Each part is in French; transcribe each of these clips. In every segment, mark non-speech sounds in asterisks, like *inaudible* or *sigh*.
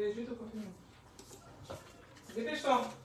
Dedito um pouquinho. Detestão.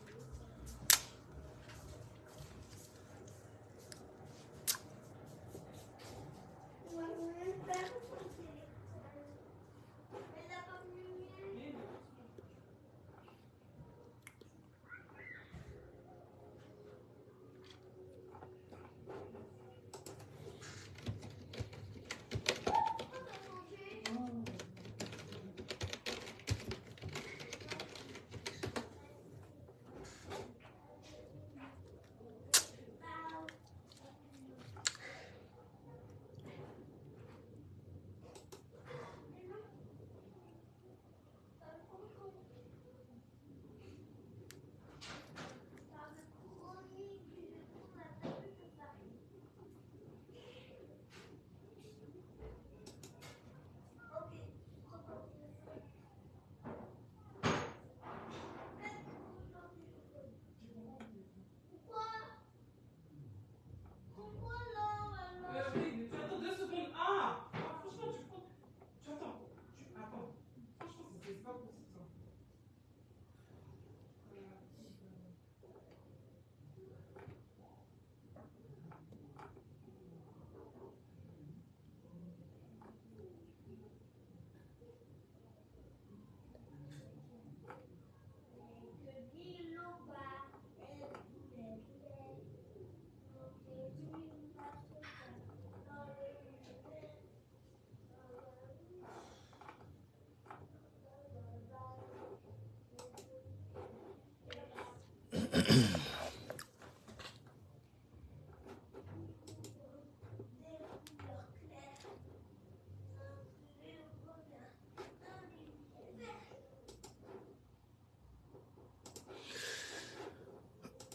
*clears throat*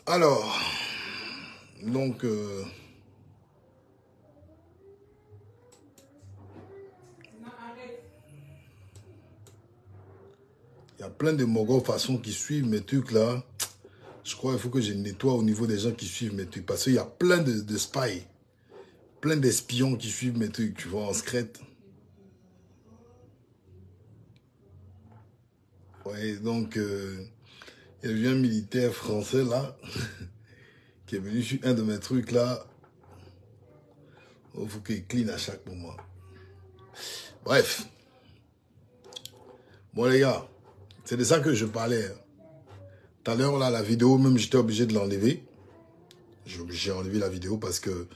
Alors, donc, euh, il y a plein de mogos façon qui suivent mes trucs là. Crois qu'il faut que je nettoie au niveau des gens qui suivent mes trucs. Parce qu'il y a plein de, spies, plein d'espions qui suivent mes trucs, tu vois, en secrète. Ouais, donc, euh, il y a eu un militaire français là, *laughs* qui est venu sur un de mes trucs là. Il faut qu'il clean à chaque moment. Bref. Bon les gars, c'est de ça que je parlais. Tout à l'heure, là, la vidéo, même j'étais obligé de l'enlever. J'ai enlevé la vidéo parce que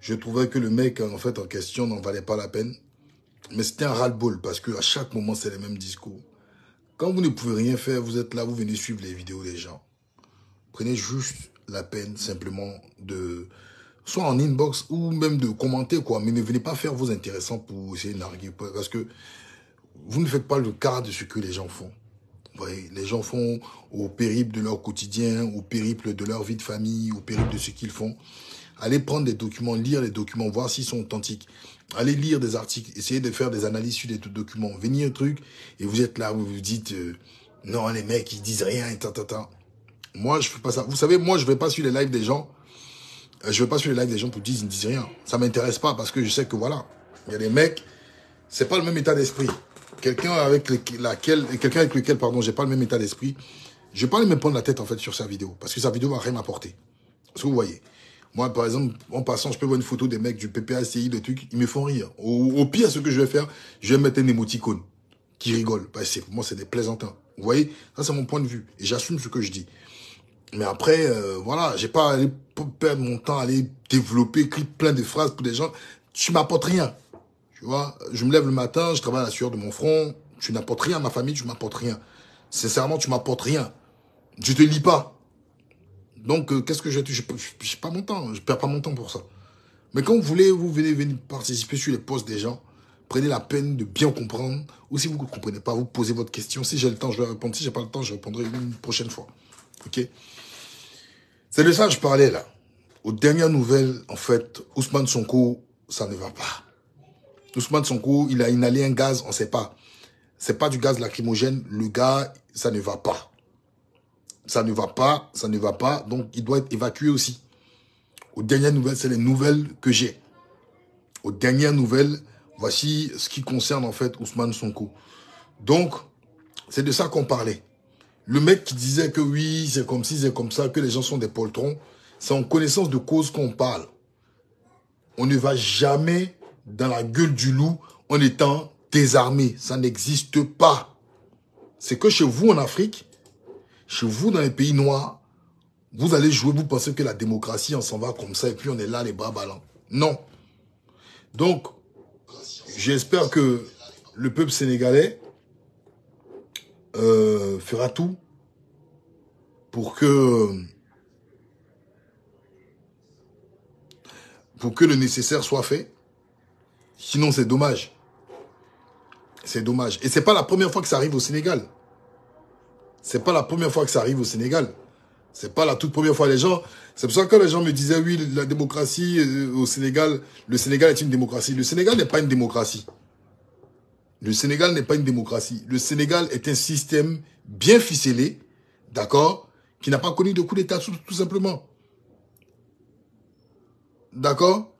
je trouvais que le mec, en fait, en question n'en valait pas la peine. Mais c'était un ras-le-bol parce que à chaque moment, c'est les mêmes discours. Quand vous ne pouvez rien faire, vous êtes là, vous venez suivre les vidéos des gens. Prenez juste la peine simplement de, soit en inbox ou même de commenter, quoi. Mais ne venez pas faire vos intéressants pour essayer de narguer. Parce que vous ne faites pas le quart de ce que les gens font. Les gens font au périple de leur quotidien, au périple de leur vie de famille, au périple de ce qu'ils font. Allez prendre des documents, lire les documents, voir s'ils sont authentiques. Allez lire des articles, essayez de faire des analyses sur des documents. Venir un truc et vous êtes là, vous vous dites euh, non les mecs ils disent rien et ta ta. Moi je fais pas ça. Vous savez moi je vais pas sur les lives des gens. Euh, Je vais pas sur les lives des gens pour dire ils ne disent rien. Ça m'intéresse pas parce que je sais que voilà, il y a des mecs, c'est pas le même état d'esprit. Quelqu'un avec le- laquelle, quelqu'un avec lequel pardon, j'ai pas le même état d'esprit. Je vais pas aller me prendre la tête en fait sur sa vidéo parce que sa vidéo va rien m'apporter. Est-ce que vous voyez Moi, par exemple, en passant, je peux voir une photo des mecs du PPACI, des trucs, ils me font rire. Au, au pire, ce que je vais faire, je vais mettre un émoticône qui rigole. Parce que pour moi, c'est des plaisantins. Vous voyez Ça, c'est mon point de vue. Et j'assume ce que je dis. Mais après, euh, voilà, j'ai pas allé p- perdre mon temps à aller développer, écrire plein de phrases pour des gens. Tu m'apportes rien. Tu vois Je me lève le matin, je travaille à la sueur de mon front. Tu n'apportes rien à ma famille, tu m'apportes rien. Sincèrement, tu m'apportes rien. Je te lis pas. Donc, euh, qu'est-ce que je j'ai pas, j'ai pas mon temps, je perds pas mon temps pour ça. Mais quand vous voulez, vous venez venir participer sur les posts des gens, prenez la peine de bien comprendre. Ou si vous ne comprenez pas, vous posez votre question. Si j'ai le temps, je vais répondre. Si j'ai pas le temps, je répondrai une prochaine fois. Ok? C'est de ça que je parlais là. Aux dernières nouvelles, en fait, Ousmane Sonko, ça ne va pas. Ousmane Sonko, il a inhalé un gaz, on sait pas. C'est pas du gaz lacrymogène. Le gars, ça ne va pas ça ne va pas, ça ne va pas, donc il doit être évacué aussi. Aux dernières nouvelles, c'est les nouvelles que j'ai. Aux dernières nouvelles, voici ce qui concerne en fait Ousmane Sonko. Donc, c'est de ça qu'on parlait. Le mec qui disait que oui, c'est comme si, c'est comme ça, que les gens sont des poltrons, c'est en connaissance de cause qu'on parle. On ne va jamais dans la gueule du loup en étant désarmé. Ça n'existe pas. C'est que chez vous en Afrique, chez vous dans les pays noirs, vous allez jouer, vous pensez que la démocratie, on s'en va comme ça et puis on est là les bras ballants. Non. Donc, j'espère que le peuple sénégalais euh, fera tout pour que pour que le nécessaire soit fait. Sinon, c'est dommage. C'est dommage. Et c'est pas la première fois que ça arrive au Sénégal. C'est pas la première fois que ça arrive au Sénégal. C'est pas la toute première fois. Les gens, c'est pour ça que les gens me disaient, oui, la démocratie euh, au Sénégal, le Sénégal est une démocratie. Le Sénégal n'est pas une démocratie. Le Sénégal n'est pas une démocratie. Le Sénégal est un système bien ficelé, d'accord, qui n'a pas connu de coup d'État, tout, simplement. D'accord?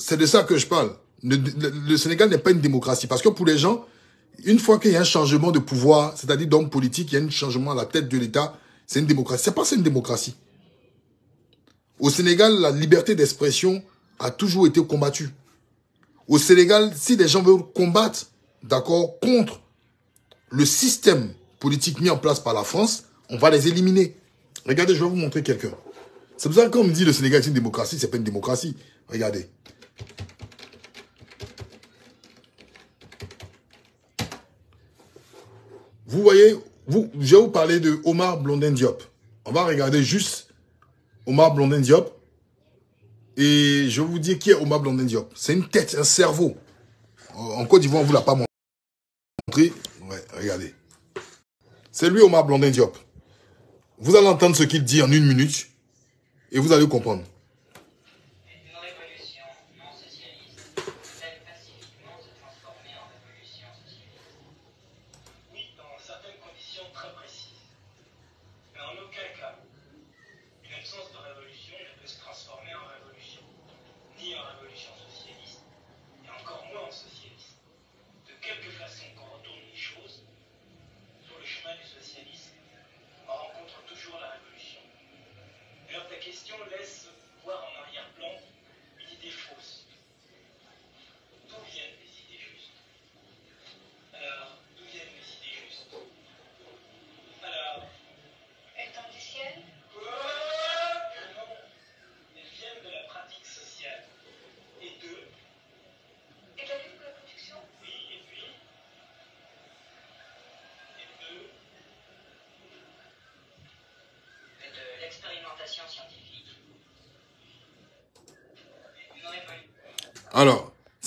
C'est de ça que je parle. Le, Sénégal n'est pas une démocratie. Parce que pour les gens, une fois qu'il y a un changement de pouvoir, c'est-à-dire d'homme politique, il y a un changement à la tête de l'État, c'est une démocratie. C'est pas une démocratie. Au Sénégal, la liberté d'expression a toujours été combattue. Au Sénégal, si des gens veulent combattre, d'accord, contre le système politique mis en place par la France, on va les éliminer. Regardez, je vais vous montrer quelqu'un. C'est pour ça que quand on me dit le Sénégal est une démocratie, c'est pas une démocratie. Regardez. Vous voyez, je vais vous parler de Omar Blondin Diop. On va regarder juste Omar Blondin Diop. Et je vais vous dire qui est Omar Blondin Diop. C'est une tête, un cerveau. En Côte d'Ivoire, on ne vous l'a pas montré. Ouais, regardez. C'est lui Omar Blondin Diop. Vous allez entendre ce qu'il dit en une minute et vous allez comprendre.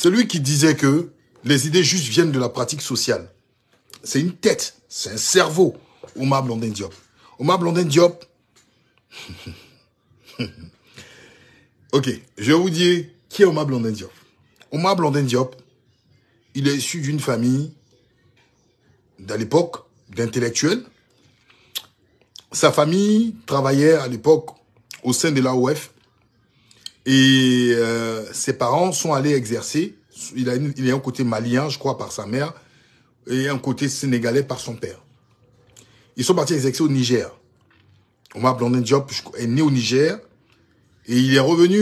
Alors, celui qui disait que les idées justes viennent de la pratique sociale. C'est une tête, c'est un cerveau, Omar Blondin Diop. Omar Blondin Diop. *laughs* ok, je vais vous dire qui est Omar Blondin Diop. Omar Blondin Diop, il est issu d'une famille, d'à l'époque, d'intellectuels. Sa famille travaillait à l'époque au sein de l'AOF et euh, ses parents sont allés exercer. Il, a il est un côté malien, je crois, par sa mère, et un côté sénégalais par son père. Ils sont partis exercer au Niger. Omar Blondin Diop est né au Niger et il est revenu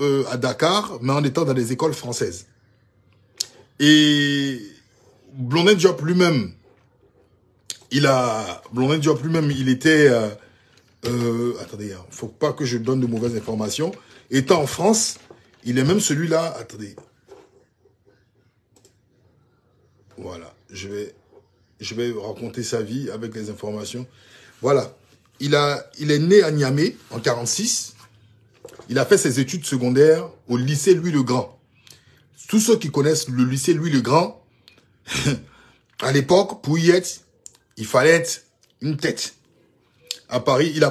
euh, à Dakar, mais en étant dans des écoles françaises. Et Blondin Diop lui-même, il a Blondin Diop lui-même, il était euh, euh, attendez, hein, faut pas que je donne de mauvaises informations. Étant en France, il est même celui-là. Attendez. Voilà. Je vais, je raconter sa vie avec les informations. Voilà. Il, est né à Niamey en 46. Il a fait ses études secondaires au lycée Louis le Grand. Tous ceux qui connaissent le lycée Louis le Grand, *laughs* à l'époque, pour y être, il fallait être une tête. À Paris, il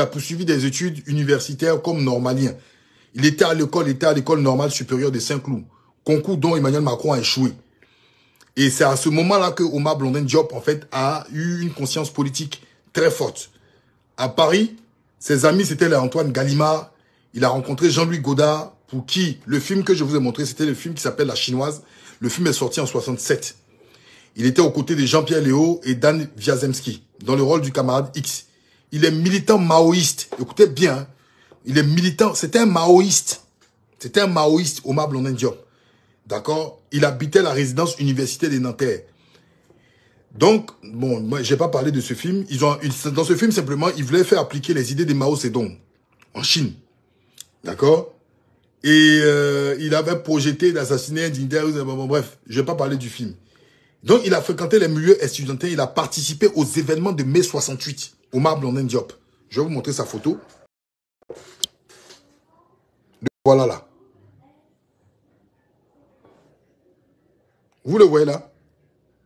a poursuivi des études universitaires comme normalien. Il était à l'école, était à l'école normale supérieure de Saint-Cloud. Concours dont Emmanuel Macron a échoué. Et c'est à ce moment-là que Omar Blondin Diop, en fait, a eu une conscience politique très forte. À Paris, ses amis, c'était Antoine Gallimard. Il a rencontré Jean-Louis Godard, pour qui le film que je vous ai montré, c'était le film qui s'appelle La Chinoise. Le film est sorti en 67. Il était aux côtés de Jean-Pierre Léo et Dan Wiazemski dans le rôle du camarade X. Il est militant maoïste. Écoutez bien. Il est militant. C'était un maoïste. C'était un maoïste, Omar Blondin Diop. D'accord? Il habitait la résidence universitaire des Nanterre. Donc, bon, moi, j'ai pas parlé de ce film. Ils ont, dans ce film, simplement, ils voulaient faire appliquer les idées de Mao Zedong en Chine. D'accord? Et euh, il avait projeté d'assassiner un dignitaire. Bref, je vais pas parler du film. Donc, il a fréquenté les milieux étudiantins. Il a participé aux événements de mai 68. Omar Blondin Diop. Je vais vous montrer sa photo. Voilà là. Vous le voyez là?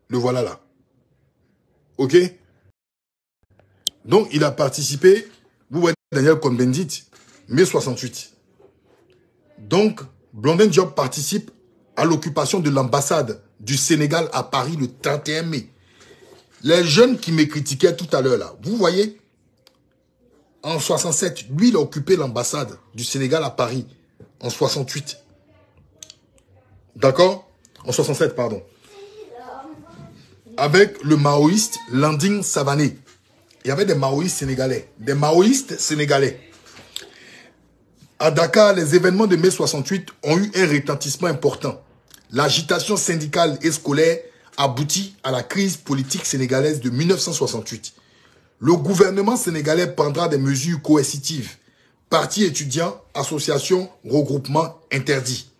Le voilà là. OK? Donc, il a participé, vous voyez Daniel Cohn-Bendit, mai 68. Donc, Blondin Diop participe à l'occupation de l'ambassade du Sénégal à Paris le 31 mai. Les jeunes qui me critiquaient tout à l'heure là, vous voyez, en 67, lui, il a occupé l'ambassade du Sénégal à Paris en 68. D'accord? En 67, pardon. Avec le maoïste Landing Savané. Il y avait des maoïstes sénégalais. Des maoïstes sénégalais. À Dakar, les événements de mai 68 ont eu un retentissement important. L'agitation syndicale et scolaire aboutit à la crise politique sénégalaise de 1968. Le gouvernement sénégalais prendra des mesures coercitives Partis étudiants, associations, regroupements interdits.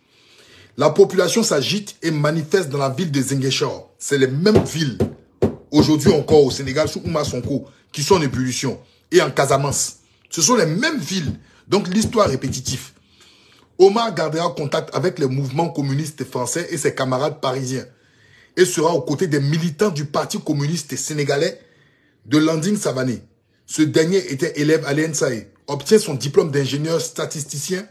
La population s'agite et manifeste dans la ville de Zengeshore. C'est les mêmes villes, aujourd'hui encore au Sénégal, sous Ouma Sonko, qui sont en ébullition. Et en Casamance. Ce sont les mêmes villes. Donc l'histoire répétitive. Omar gardera contact avec les mouvements communistes français et ses camarades parisiens. Et sera aux côtés des militants du Parti communiste sénégalais de Landing Savané. Ce dernier était élève à l'ENSAE obtient son diplôme d'ingénieur statisticien,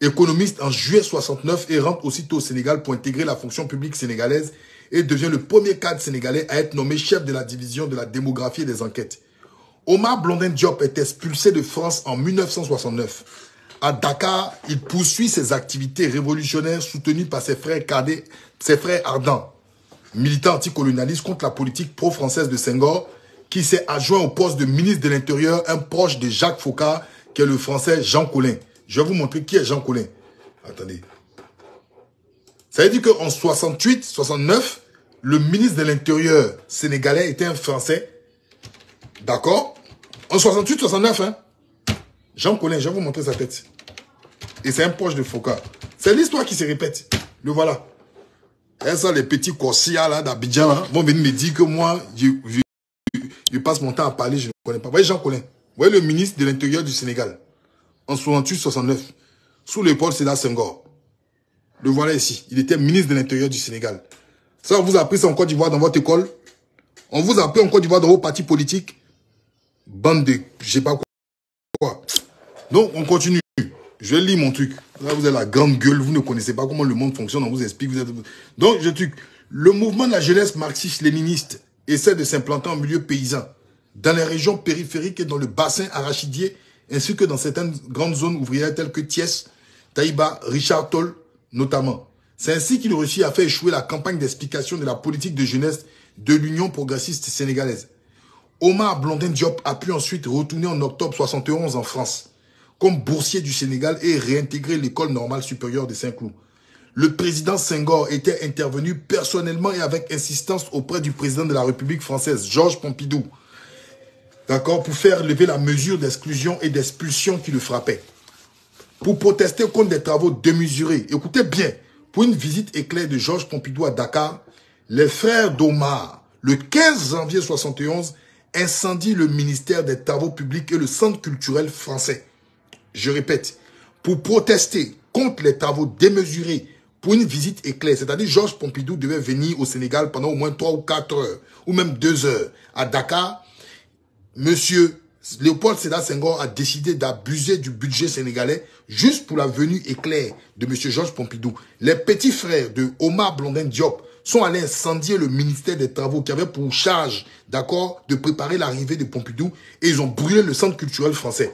économiste en juillet 69 et rentre aussitôt au Sénégal pour intégrer la fonction publique sénégalaise et devient le premier cadre sénégalais à être nommé chef de la division de la démographie et des enquêtes. Omar Blondin Diop est expulsé de France en 1969. À Dakar, il poursuit ses activités révolutionnaires soutenues par ses frères cadets, ses frères ardents, militants anticolonialistes contre la politique pro-française de Senghor qui s'est adjoint au poste de ministre de l'Intérieur, un proche de Jacques Foucault, qui est le français Jean Collin. Je vais vous montrer qui est Jean Collin. Attendez. Ça veut dire qu'en 68, 69, le ministre de l'Intérieur sénégalais était un Français. D'accord? En 68, 69, hein Jean Collin, je vais vous montrer sa tête. Et c'est un proche de Foucault. C'est l'histoire qui se répète. Le voilà. Et ça, les petits corsillars là d'Abidjan là, vont venir me dire que moi, je passe mon temps à parler, je ne connais pas. Vous voyez Jean Colin, vous voyez le ministre de l'Intérieur du Sénégal, en 68-69, sous l'épaule Sénat Senghor. Le voilà ici. Il était ministre de l'Intérieur du Sénégal. Ça, on vous a appris ça en Côte d'Ivoire dans votre école. On vous a appris en Côte d'Ivoire dans vos partis politiques. Bande de... Je sais pas quoi. Donc, on continue. Je lis mon truc. Là, vous avez la grande gueule. Vous ne connaissez pas comment le monde fonctionne. On vous explique. Donc, je truc. Le mouvement de la jeunesse marxiste-léniniste essaie de s'implanter en milieu paysan, dans les régions périphériques et dans le bassin arachidier, ainsi que dans certaines grandes zones ouvrières telles que Thiès, Taïba, Richard Toll notamment. C'est ainsi qu'il réussit à faire échouer la campagne d'explication de la politique de jeunesse de l'Union progressiste sénégalaise. Omar Blondin Diop a pu ensuite retourner en octobre 71 en France comme boursier du Sénégal et réintégrer l'école normale supérieure de Saint-Cloud le président Senghor était intervenu personnellement et avec insistance auprès du président de la République française, Georges Pompidou, d'accord, pour faire lever la mesure d'exclusion et d'expulsion qui le frappait. Pour protester contre des travaux démesurés. Écoutez bien, pour une visite éclair de Georges Pompidou à Dakar, les frères d'Omar, le 15 janvier 71, incendient le ministère des Travaux publics et le Centre culturel français. Je répète, pour protester contre les travaux démesurés pour une visite éclair. C'est-à-dire Georges Pompidou devait venir au Sénégal pendant au moins 3 ou 4 heures, ou même 2 heures. À Dakar, Monsieur Léopold Sédar Senghor a décidé d'abuser du budget sénégalais juste pour la venue éclair de Monsieur Georges Pompidou. Les petits frères de Omar Blondin Diop sont allés incendier le ministère des Travaux qui avait pour charge, d'accord, de préparer l'arrivée de Pompidou et ils ont brûlé le centre culturel français.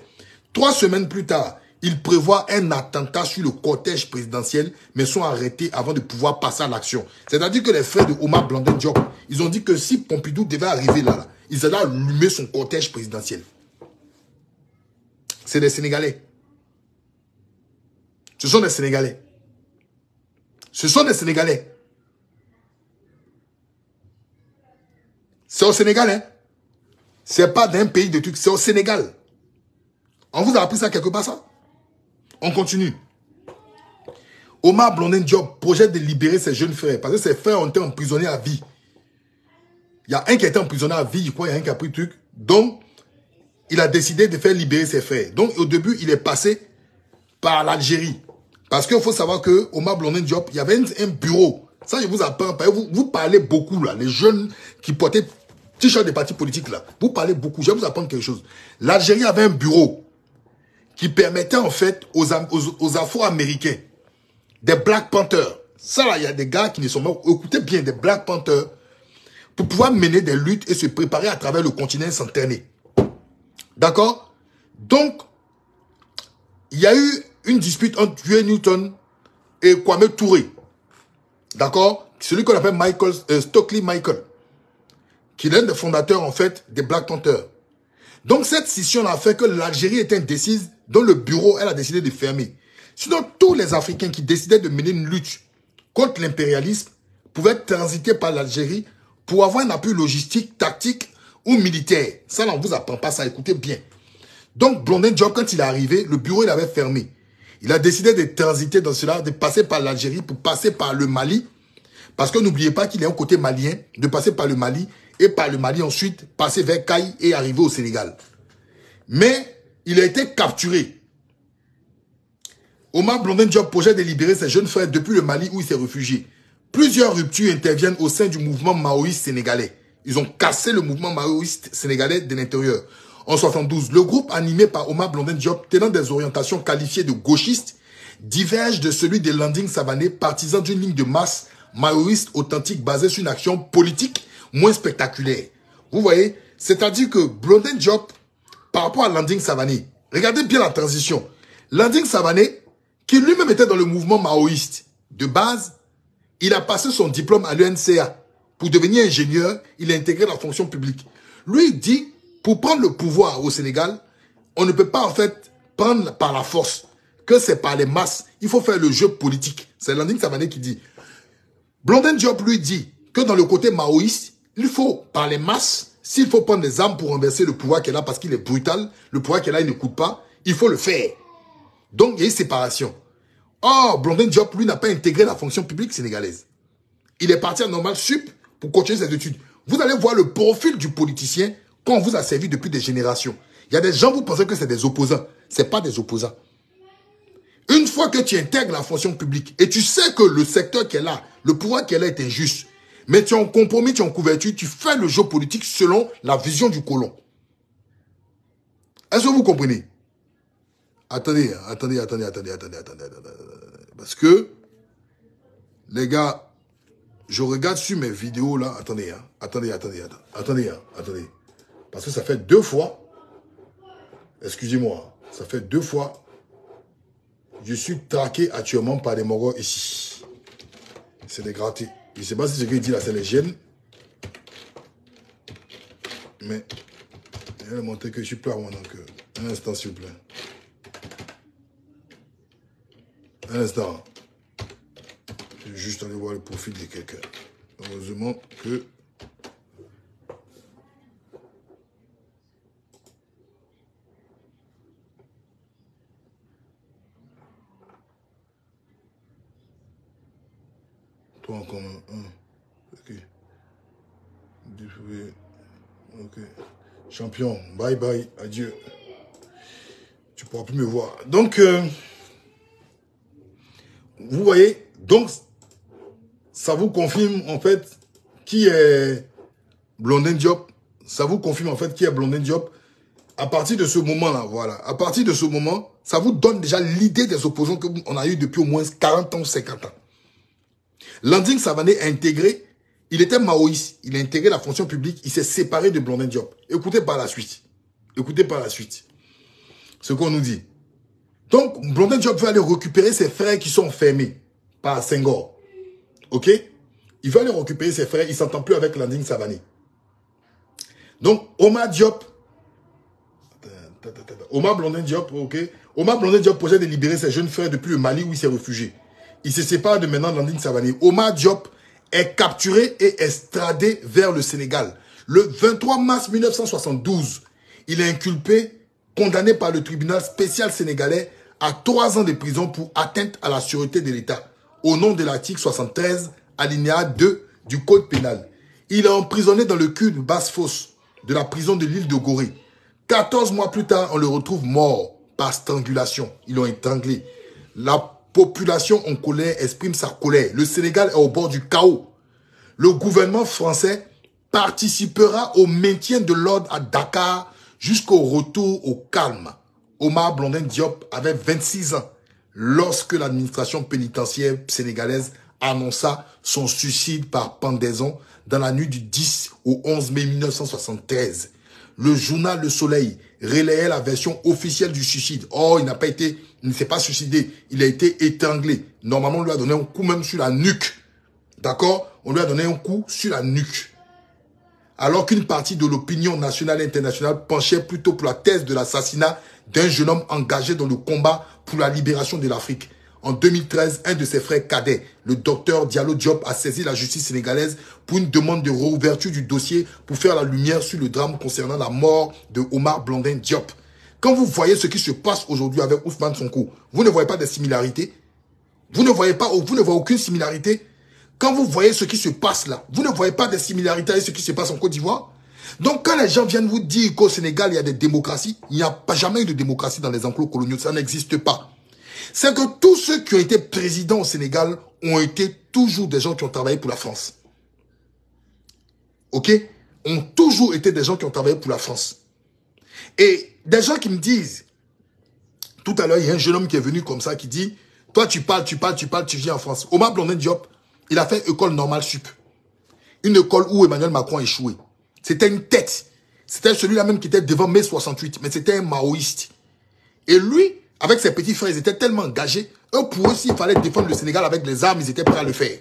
Trois semaines plus tard, ils prévoient un attentat sur le cortège présidentiel, mais sont arrêtés avant de pouvoir passer à l'action. C'est-à-dire que les frères de Omar Blandin Diop, ils ont dit que si Pompidou devait arriver là, là ils allaient allumer son cortège présidentiel. C'est des Sénégalais. Ce sont des Sénégalais. Ce sont des Sénégalais. C'est au Sénégal, hein. C'est pas d'un pays de trucs, c'est au Sénégal. On vous a appris ça quelque part, ça? On continue. Omar Blondin Diop projette de libérer ses jeunes frères parce que ses frères ont été emprisonnés à vie. Il y a un qui a été emprisonné à vie, crois, il y a un qui a pris le truc. Donc, il a décidé de faire libérer ses frères. Donc, au début, il est passé par l'Algérie. Parce qu'il faut savoir que Omar Blondin Diop, il y avait un, bureau. Ça, je vous apprends. Vous, vous parlez beaucoup, là. Les jeunes qui portaient t-shirt des partis politiques, là. Vous parlez beaucoup. Je vais vous apprendre quelque chose. L'Algérie avait un bureau qui permettait, en fait, aux, Afro-Américains, des Black Panthers. Ça, là, il y a des gars qui ne sont pas... Écoutez bien, des Black Panthers, pour pouvoir mener des luttes et se préparer à travers le continent sans D'accord? Donc, il y a eu une dispute entre Huey Newton et Kwame Touré. D'accord? Celui qu'on appelle Michael, euh, Stockley Michael. Qui est l'un des fondateurs, en fait, des Black Panthers. Donc, cette scission a fait que l'Algérie était indécise, dont le bureau, elle a décidé de fermer. Sinon, tous les Africains qui décidaient de mener une lutte contre l'impérialisme pouvaient transiter par l'Algérie pour avoir un appui logistique, tactique ou militaire. Ça, on ne vous apprend pas ça, écoutez bien. Donc, Blondin Job, quand il est arrivé, le bureau, il avait fermé. Il a décidé de transiter dans cela, de passer par l'Algérie pour passer par le Mali. Parce que n'oubliez pas qu'il est un côté malien, de passer par le Mali et par le Mali ensuite, passer vers Caille et arriver au Sénégal. Mais il a été capturé. Omar Blondin Diop projette de libérer ses jeunes frères depuis le Mali où il s'est réfugié. Plusieurs ruptures interviennent au sein du mouvement maoïste sénégalais. Ils ont cassé le mouvement maoïste sénégalais de l'intérieur. En 72, le groupe animé par Omar Blondin Diop, tenant des orientations qualifiées de gauchistes, diverge de celui de Landing Savané, partisan d'une ligne de masse maoïste authentique basée sur une action politique moins spectaculaire. Vous voyez C'est-à-dire que Blondin Diop, par rapport à Landing Savané, regardez bien la transition. Landing Savané, qui lui-même était dans le mouvement maoïste, de base, il a passé son diplôme à l'UNCA. Pour devenir ingénieur, il a intégré la fonction publique. Lui, dit, pour prendre le pouvoir au Sénégal, on ne peut pas en fait prendre par la force, que c'est par les masses. Il faut faire le jeu politique. C'est Landing Savané qui dit. Blondin Diop lui dit que dans le côté maoïste, il faut, par les masses, s'il faut prendre des armes pour renverser le pouvoir qu'elle a parce qu'il est brutal, le pouvoir qu'elle a, il ne coûte pas, il faut le faire. Donc, il y a une séparation. Or, Blondin Diop, lui, n'a pas intégré la fonction publique sénégalaise. Il est parti à normal sup pour continuer ses études. Vous allez voir le profil du politicien qu'on vous a servi depuis des générations. Il y a des gens, vous pensez que c'est des opposants. Ce pas des opposants. Une fois que tu intègres la fonction publique et tu sais que le secteur qu'elle a, le pouvoir qu'elle a est injuste, mais tu es en compromis, tu es en couverture, tu fais le jeu politique selon la vision du colon. Est-ce que vous comprenez? Attendez, attendez, attendez, attendez, attendez, attendez, attendez. Parce que, les gars, je regarde sur mes vidéos là. Attendez, hein, attendez, attendez, attendez, attendez, hein, attendez. Parce que ça fait deux fois. Excusez-moi, ça fait deux fois. Je suis traqué actuellement par des moraux ici. C'est des grattés. Je ne sais pas si ce qu'il dit là, c'est les gènes. Mais, je vais montrer que je suis plus à mon donc Un instant, s'il vous plaît. Un instant. Je vais juste aller voir le profil de quelqu'un. Heureusement que Toi. Ok. Ok. Champion, bye bye, adieu. Tu pourras plus me voir. Donc, euh, vous voyez, donc, ça vous confirme en fait qui est Blondin Diop. Ça vous confirme en fait qui est Blondin Diop. À partir de ce moment-là, voilà. À partir de ce moment, ça vous donne déjà l'idée des opposants qu'on a eu depuis au moins 40 ans, 50 ans. Landing Savané a intégré, il était maoïste, il a intégré la fonction publique, il s'est séparé de Blondin Diop. Écoutez par la suite. Écoutez par la suite. Ce qu'on nous dit. Donc, Blondin Diop veut aller récupérer ses frères qui sont enfermés par Senghor. Ok? Il veut aller récupérer ses frères, il s'entend plus avec Landing Savané. Donc, Omar Diop, Omar Blondin Diop, ok? Omar Blondin Diop projette de libérer ses jeunes frères depuis le Mali où il s'est réfugié. Il se sépare de maintenant Landing Savané. Omar Diop est capturé et extradé vers le Sénégal. Le 23 mars 1972, il est inculpé, condamné par le tribunal spécial sénégalais à trois ans de prison pour atteinte à la sûreté de l'État, au nom de l'article 73, alinéa 2 du Code pénal. Il est emprisonné dans le cul de Basse-Fosse, de la prison de l'île de Gorée. 14 mois plus tard, on le retrouve mort par strangulation. Ils l'ont étranglé. La population en colère exprime sa colère. Le Sénégal est au bord du chaos. Le gouvernement français participera au maintien de l'ordre à Dakar jusqu'au retour au calme. Omar Blondin Diop avait 26 ans lorsque l'administration pénitentiaire sénégalaise annonça son suicide par pendaison dans la nuit du 10 au 11 mai 1973. Le journal Le Soleil relayait la version officielle du suicide. Oh, il n'a pas été, il ne s'est pas suicidé, il a été étranglé. Normalement, on lui a donné un coup même sur la nuque. D'accord? On lui a donné un coup sur la nuque. Alors qu'une partie de l'opinion nationale et internationale penchait plutôt pour la thèse de l'assassinat d'un jeune homme engagé dans le combat pour la libération de l'Afrique. En 2013, un de ses frères cadets, le docteur Diallo Diop, a saisi la justice sénégalaise pour une demande de réouverture du dossier pour faire la lumière sur le drame concernant la mort de Omar Blondin Diop. Quand vous voyez ce qui se passe aujourd'hui avec Ousmane Sonko, vous ne voyez pas de similarités? Vous ne voyez pas, vous ne voyez aucune similarité? Quand vous voyez ce qui se passe là, vous ne voyez pas de similarités avec ce qui se passe en Côte d'Ivoire? Donc quand les gens viennent vous dire qu'au Sénégal, il y a des démocraties, il n'y a pas jamais eu de démocratie dans les enclos coloniaux. Ça n'existe pas. C'est que tous ceux qui ont été présidents au Sénégal ont été toujours des gens qui ont travaillé pour la France. OK? Ont toujours été des gens qui ont travaillé pour la France. Et des gens qui me disent, tout à l'heure, il y a un jeune homme qui est venu comme ça qui dit, toi tu parles, tu parles, tu parles, tu viens en France. Omar Blondin Diop, il a fait école normale sup. Une école où Emmanuel Macron a échoué. C'était une tête. C'était celui-là même qui était devant mai 68, mais c'était un maoïste. Et lui, avec ses petits frères, ils étaient tellement engagés. Eux, pour eux, s'il fallait défendre le Sénégal avec les armes, ils étaient prêts à le faire.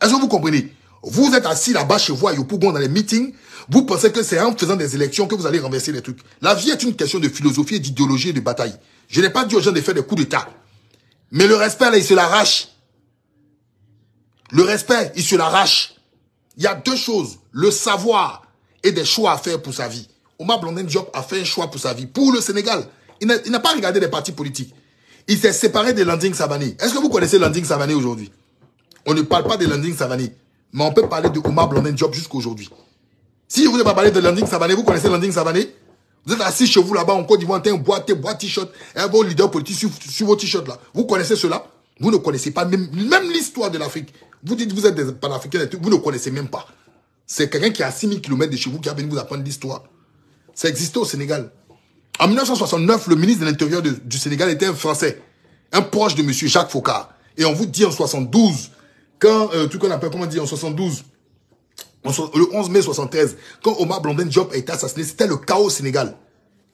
Est-ce que vous comprenez? Vous êtes assis là-bas chez vous à Yopougon dans les meetings. Vous pensez que c'est en faisant des élections que vous allez renverser les trucs. La vie est une question de philosophie, d'idéologie et de bataille. Je n'ai pas dit aux gens de faire des coups d'État. Mais le respect, là, il se l'arrache. Le respect, il se l'arrache. Il y a deux choses. Le savoir et des choix à faire pour sa vie. Omar Blondin Diop a fait un choix pour sa vie, pour le Sénégal. Il n'a pas regardé les partis politiques. Il s'est séparé de Landing Savané. Est-ce que vous connaissez Landing Savané aujourd'hui? On ne parle pas de Landing Savané, mais on peut parler de Omar Blondin Diop jusqu'à aujourd'hui. Si je vous ai pas parlé de Landing Savané, vous connaissez Landing Savané Vous êtes assis chez vous là-bas en Côte d'Ivoire, un boîte, boîte t-shirt, un bon leader politique sur, vos t-shirts là. Vous connaissez cela? Vous ne connaissez pas même, même l'histoire de l'Afrique. Vous dites que vous êtes des panafricains, vous ne connaissez même pas. C'est quelqu'un qui est à 6000 km de chez vous qui a venu vous apprendre l'histoire. Ça existait au Sénégal. En 1969, le ministre de l'Intérieur du Sénégal était un Français, un proche de M. Jacques Faucard. Et on vous dit en 72, quand, euh, tout qu'on appelle, comment dire, en 72, le 11 mai 73, quand Omar Blondin Diop a été assassiné, c'était le chaos au Sénégal.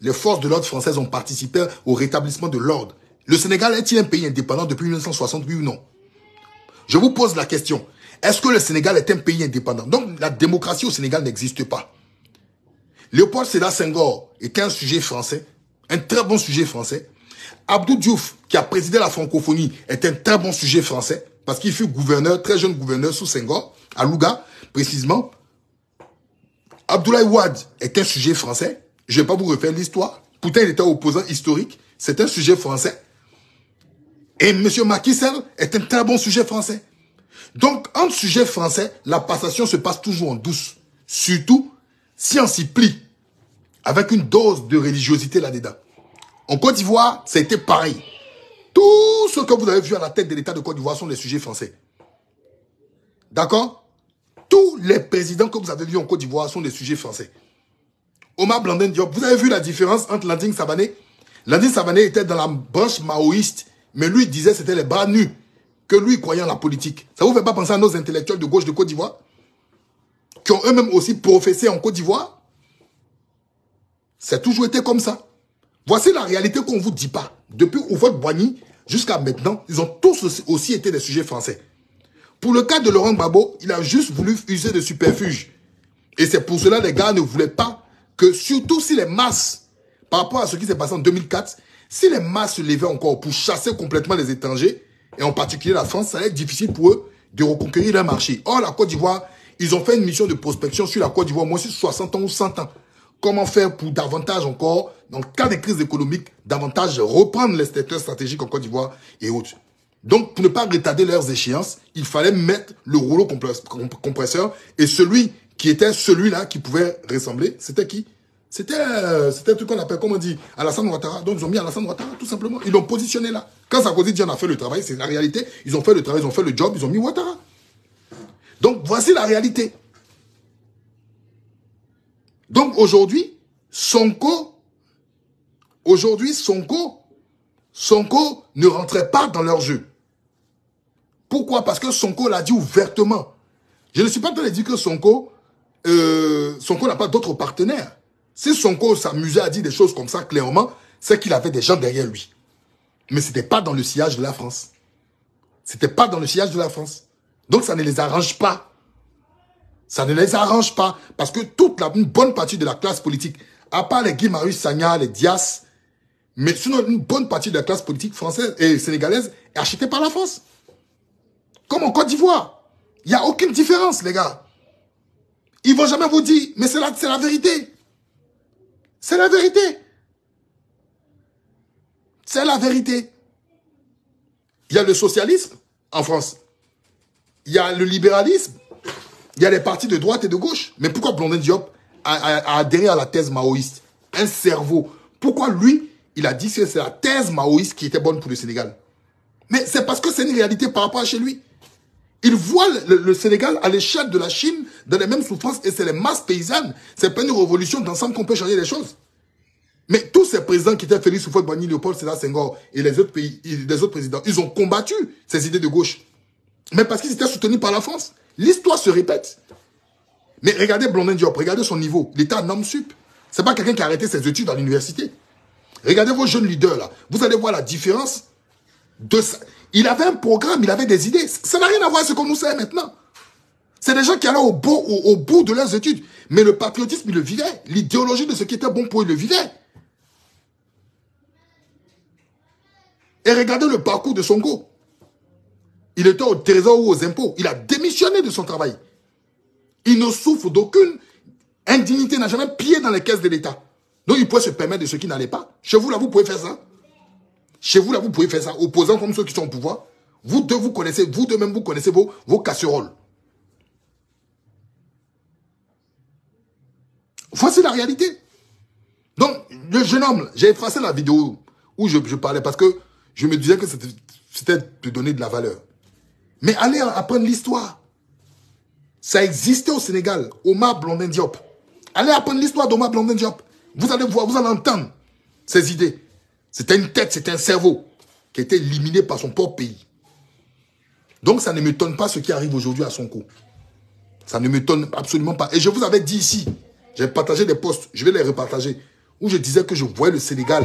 Les forces de l'ordre françaises ont participé au rétablissement de l'ordre. Le Sénégal est-il un pays indépendant depuis 1960, oui ou non? Je vous pose la question. Est-ce que le Sénégal est un pays indépendant? Donc, la démocratie au Sénégal n'existe pas. Léopold Sédar Senghor est un sujet français, un très bon sujet français. Abdou Diouf, qui a présidé la francophonie, est un très bon sujet français, parce qu'il fut gouverneur, très jeune gouverneur sous Senghor, à Louga, précisément. Abdoulaye Wade est un sujet français. Je ne vais pas vous refaire l'histoire. Pourtant, il était opposant historique. C'est un sujet français. Et M. Macky Sall est un très bon sujet français. Donc, en sujet français, la passation se passe toujours en douce. Surtout si on s'y plie, avec une dose de religiosité là-dedans. En Côte d'Ivoire, été pareil. Tout ce que vous avez vu à la tête de l'État de Côte d'Ivoire sont des sujets français. D'accord? Tous les présidents que vous avez vus en Côte d'Ivoire sont des sujets français. Omar Blandin Diop, vous avez vu la différence entre Landing Savané Landing Savané était dans la branche maoïste, mais lui disait c'était les bras nus que lui croyant la politique. Ça vous fait pas penser à nos intellectuels de gauche de Côte d'Ivoire? Qui ont eux-mêmes aussi professé en Côte d'Ivoire? C'est toujours été comme ça. Voici la réalité qu'on ne vous dit pas. depuis Oufot Boigny jusqu'à maintenant, ils ont tous aussi été des sujets français. Pour le cas de Laurent Gbagbo, il a juste voulu user de superfuge. Et c'est pour cela les gars ne voulaient pas que, surtout si les masses, par rapport à ce qui s'est passé en 2004, si les masses se levaient encore pour chasser complètement les étrangers, et en particulier la France, ça allait être difficile pour eux de reconquérir leur marché. Or, la Côte d'Ivoire, ils ont fait une mission de prospection sur la Côte d'Ivoire, moi, sur 60 ans ou 100 ans. Comment faire pour davantage encore, dans le cas des crises économiques, davantage reprendre les secteurs stratégiques en Côte d'Ivoire et autres. Donc, pour ne pas retarder leurs échéances, il fallait mettre le rouleau compresseur et celui qui était celui-là qui pouvait ressembler, c'était qui? C'était euh, c'était truc qu'on appelle, comment on dit, Alassane Ouattara. Donc, ils ont mis Alassane Ouattara, tout simplement. Ils l'ont positionné là. Quand Sarkozy dit on a fait le travail, c'est la réalité. Ils ont fait le travail, ils ont fait le job, ils ont mis Ouattara. Donc, voici la réalité. Donc, aujourd'hui, Sonko, aujourd'hui, Sonko, Sonko ne rentrait pas dans leur jeu. Pourquoi? Parce que Sonko l'a dit ouvertement. Je ne suis pas en train de dire que Sonko, euh, Sonko n'a pas d'autres partenaires. Si Sonko s'amusait à dire des choses comme ça clairement, c'est qu'il avait des gens derrière lui. Mais ce n'était pas dans le sillage de la France. C'était pas dans le sillage de la France. Donc ça ne les arrange pas. Ça ne les arrange pas. Parce que toute la, une bonne partie de la classe politique, à part les Guy Marius Sagna, les Dias, mais sinon une bonne partie de la classe politique française et sénégalaise est achetée par la France. Comme en Côte d'Ivoire. Il n'y a aucune différence, les gars. Ils vont jamais vous dire, mais c'est la, la vérité. C'est la vérité. C'est la vérité. Il y a le socialisme en France. Il y a le libéralisme. Il y a les partis de droite et de gauche. Mais pourquoi Blondin Diop a, adhéré à la thèse maoïste? Un cerveau. Pourquoi lui, il a dit que c'est la thèse maoïste qui était bonne pour le Sénégal? Mais c'est parce que c'est une réalité par rapport à chez lui. Il voit le, Sénégal à l'échelle de la Chine dans les mêmes souffrances et c'est les masses paysannes. C'est pas une révolution d'ensemble qu'on peut changer les choses. Mais tous ces présidents qui étaient Félix Houphouët-Boigny, Léopold Sédar Senghor et les autres pays, les autres présidents, ils ont combattu ces idées de gauche. Mais parce qu'ils étaient soutenus par la France. L'histoire se répète. Mais regardez Blondin Diop, regardez son niveau. L'État norme sup. C'est pas quelqu'un qui a arrêté ses études à l'université. Regardez vos jeunes leaders là. Vous allez voir la différence. Il avait un programme, il avait des idées. Ça n'a rien à voir avec ce qu'on nous sait maintenant. C'est des gens qui allaient au bout, au, bout de leurs études. Mais le patriotisme, il le vivait. L'idéologie de ce qui était bon pour eux, il le vivait. Et regardez le parcours de Songo. Il était au trésor ou aux impôts. Il a démissionné de son travail. Il ne souffre d'aucune indignité, n'a jamais pied dans les caisses de l'État. Donc il pouvait se permettre de ce qui n'allait pas. Chez vous, là, vous pouvez faire ça. Chez vous, là, vous pouvez faire ça. Opposants comme ceux qui sont au pouvoir. Vous deux, vous connaissez, vous deux même, vous connaissez vos, vos casseroles. Voici la réalité. Donc, le jeune homme, j'ai effacé la vidéo où je, parlais parce que je me disais que c'était de donner de la valeur. Mais allez apprendre l'histoire. Ça existait au Sénégal, Omar Blondin Diop. Allez apprendre l'histoire d'Omar Blondin Diop. Vous allez voir, vous allez entendre ces idées. C'était une tête, c'était un cerveau qui a été éliminé par son propre pays. Donc ça ne m'étonne pas ce qui arrive aujourd'hui à son coup. Ça ne m'étonne absolument pas. Et je vous avais dit ici, j'ai partagé des posts, je vais les repartager, où je disais que je voyais le Sénégal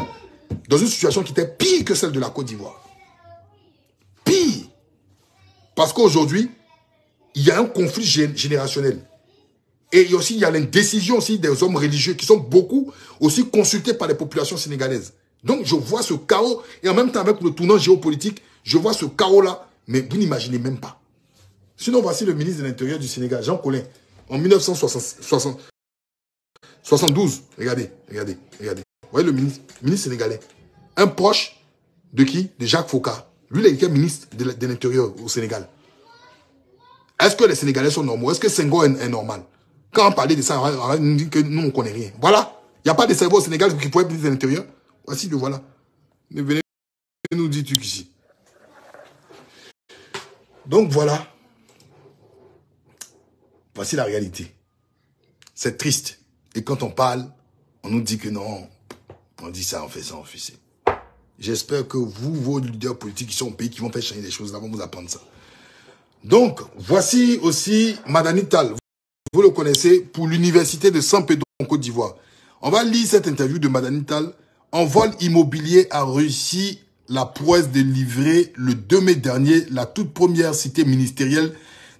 dans une situation qui était pire que celle de la Côte d'Ivoire. Parce qu'aujourd'hui, il y a un conflit générationnel. Et aussi il y a l'indécision aussi des hommes religieux qui sont beaucoup aussi consultés par les populations sénégalaises. Donc, je vois ce chaos, et en même temps, avec le tournant géopolitique, je vois ce chaos-là, mais vous n'imaginez même pas. Sinon, voici le ministre de l'Intérieur du Sénégal, Jean Collin, en 1972. Regardez, regardez, regardez. Vous voyez le ministre, ministre sénégalais. Un proche de qui? De Jacques Foucault. Lui, il était ministre de l'Intérieur au Sénégal. Est-ce que les Sénégalais sont normaux? Est-ce que Senghor est, normal? Quand on parlait de ça, on dit que nous, on ne connaît rien. Voilà. Il n'y a pas de cerveau au Sénégal qui pourrait être ministre de l'Intérieur? Voici le voilà. Ne venez nous dire trucs ici. Donc voilà. Voici la réalité. C'est triste. Et quand on parle, on nous dit que non. On dit ça, on fait ça, on fait. J'espère que vous, vos leaders politiques qui sont au pays, qui vont faire changer des choses, là, vont vous apprendre ça. Donc, voici aussi Madani Tal. Vous le connaissez pour l'université de San Pedro en Côte d'Ivoire. On va lire cette interview de Madani Tal Envol Immobilier a réussi la prouesse de livrer le 2 mai dernier la toute première cité ministérielle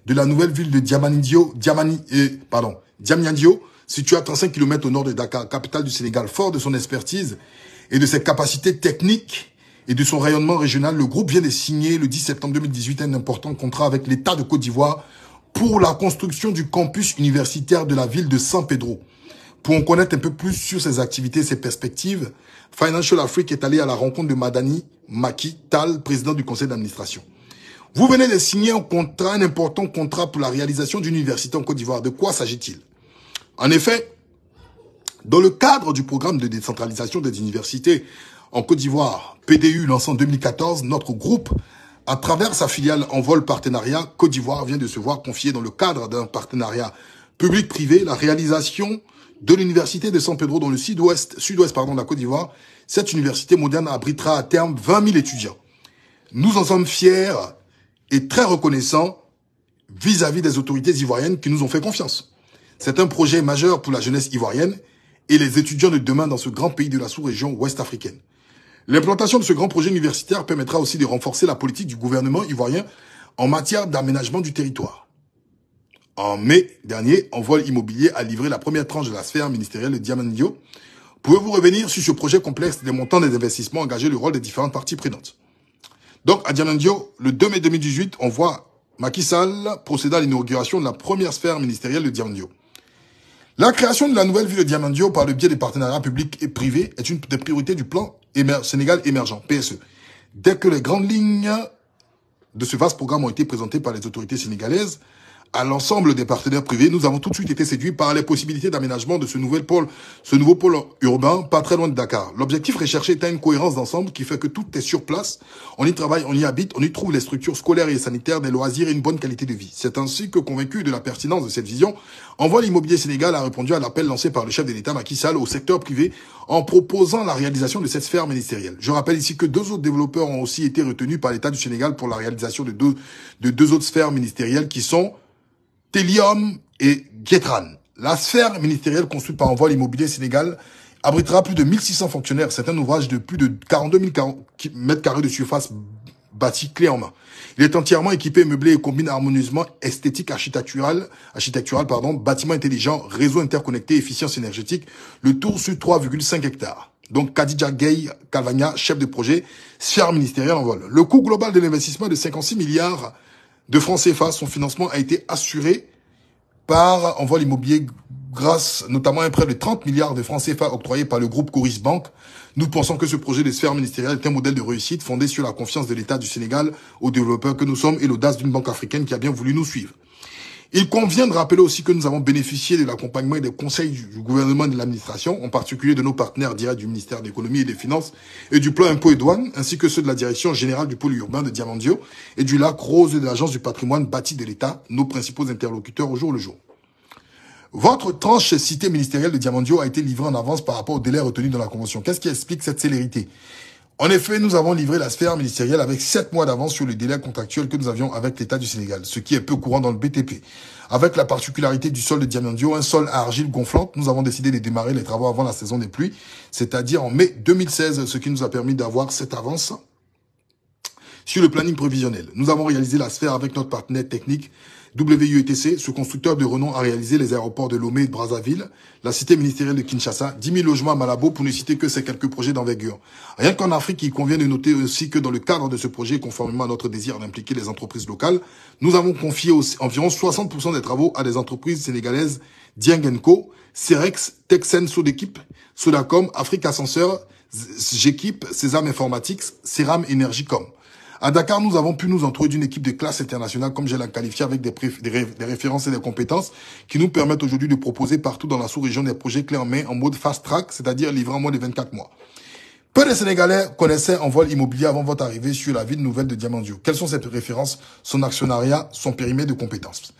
de la nouvelle ville de Diamandio, Diamani, euh, pardon, Diamniadio, située à 35 km au nord de Dakar, capitale du Sénégal. Fort de son expertise et de ses capacités techniques et de son rayonnement régional, le groupe vient de signer le 10 septembre 2018 un important contrat avec l'État de Côte d'Ivoire pour la construction du campus universitaire de la ville de San Pedro. Pour en connaître un peu plus sur ses activités et ses perspectives, Financial Afrique est allé à la rencontre de Madani Maki Tal, président du conseil d'administration. Vous venez de signer un contrat, un important contrat pour la réalisation d'une université en Côte d'Ivoire. De quoi s'agit-il? En effet, dans le cadre du programme de décentralisation des universités en Côte d'Ivoire, PDU lancé en 2014, notre groupe, à travers sa filiale Envol Partenariat, Côte d'Ivoire vient de se voir confier dans le cadre d'un partenariat public-privé la réalisation de l'université de San Pedro dans le sud-ouest sud-ouest pardon de la Côte d'Ivoire. Cette université moderne abritera à terme 20 000 étudiants. Nous en sommes fiers et très reconnaissants vis-à-vis des autorités ivoiriennes qui nous ont fait confiance. C'est un projet majeur pour la jeunesse ivoirienne et les étudiants de demain dans ce grand pays de la sous-région ouest africaine. L'implantation de ce grand projet universitaire permettra aussi de renforcer la politique du gouvernement ivoirien en matière d'aménagement du territoire. En mai dernier, Envol Immobilier a livré la première tranche de la sphère ministérielle de Diamandio. Pouvez-vous revenir sur ce projet complexe des montants des investissements engagés, le rôle des différentes parties prenantes? Donc, à Diamandio, le 2 mai 2018, on voit Macky procéder à l'inauguration de la première sphère ministérielle de Diamandio. La création de la nouvelle ville de Diamandio par le biais des partenariats publics et privés est une des priorités du plan Sénégal émergent, PSE. Dès que les grandes lignes de ce vaste programme ont été présentées par les autorités sénégalaises, à l'ensemble des partenaires privés, nous avons tout de suite été séduits par les possibilités d'aménagement de ce nouvel pôle, ce nouveau pôle urbain, pas très loin de Dakar. L'objectif recherché est une cohérence d'ensemble qui fait que tout est sur place. On y travaille, on y habite, on y trouve les structures scolaires et sanitaires, des loisirs et une bonne qualité de vie. C'est ainsi que, convaincu de la pertinence de cette vision, Envoi l'immobilier Sénégal a répondu à l'appel lancé par le chef de l'État Macky Sall au secteur privé en proposant la réalisation de cette sphère ministérielle. Je rappelle ici que deux autres développeurs ont aussi été retenus par l'État du Sénégal pour la réalisation de deux, de deux autres sphères ministérielles qui sont Telium et Getran. La sphère ministérielle construite par Envol Immobilier Sénégal abritera plus de 1600 fonctionnaires. C'est un ouvrage de plus de 42 000 mètres carrés de surface bâti clé en main. Il est entièrement équipé, meublé et combine harmonieusement esthétique architecturale, architecturale pardon, bâtiment intelligent, réseau interconnecté, efficience énergétique, le tour sur 3,5 hectares. Donc Kadija Gay Calvagna, chef de projet, sphère ministérielle en vol. Le coût global de l'investissement est de 56 milliards de francs CFA. Son financement a été assuré par envol immobilier grâce notamment à un prêt de 30 milliards de francs CFA octroyé par le groupe Coris Bank. Nous pensons que ce projet de sphère ministérielle est un modèle de réussite fondé sur la confiance de l'État du Sénégal aux développeurs que nous sommes et l'audace d'une banque africaine qui a bien voulu nous suivre. Il convient de rappeler aussi que nous avons bénéficié de l'accompagnement et des conseils du gouvernement et de l'administration, en particulier de nos partenaires directs du ministère de l'économie et des finances et du plan impôt et douane, ainsi que ceux de la direction générale du pôle urbain de Diamandio et du lac Rose de l'agence du patrimoine bâti de l'État, nos principaux interlocuteurs au jour le jour. Votre tranche cité ministérielle de Diamandio a été livrée en avance par rapport au délai retenu dans la convention. Qu'est-ce qui explique cette célérité? En effet, nous avons livré la sphère ministérielle avec sept mois d'avance sur le délai contractuel que nous avions avec l'État du Sénégal, ce qui est peu courant dans le BTP. Avec la particularité du sol de Diamandio, un sol à argile gonflante, nous avons décidé de démarrer les travaux avant la saison des pluies, c'est-à-dire en mai 2016, ce qui nous a permis d'avoir cette avance sur le planning prévisionnel. Nous avons réalisé la sphère avec notre partenaire technique WUETC, ce constructeur de renom a réalisé les aéroports de Lomé et de Brazzaville, la cité ministérielle de Kinshasa, 10 000 logements à Malabo pour ne citer que ces quelques projets d'envergure. Rien qu'en Afrique, il convient de noter aussi que dans le cadre de ce projet, conformément à notre désir d'impliquer les entreprises locales, nous avons confié environ 60% des travaux à des entreprises sénégalaises Diengenco, Cerex, Texen Sodéquipe, Sodacom, Afrique Ascenseur, Géquipe, Sésame Informatics, Ceram Energycom. À Dakar, nous avons pu nous entourer d'une équipe de classe internationale, comme je l'ai qualifié, avec des, références et des compétences qui nous permettent aujourd'hui de proposer partout dans la sous-région des projets clés en main en mode fast track, c'est-à-dire livrés en moins de 24 mois. Peu de Sénégalais connaissaient en vol immobilier avant votre arrivée sur la ville nouvelle de Diamandio. Quelles sont ces références, son actionnariat, son périmètre de compétences?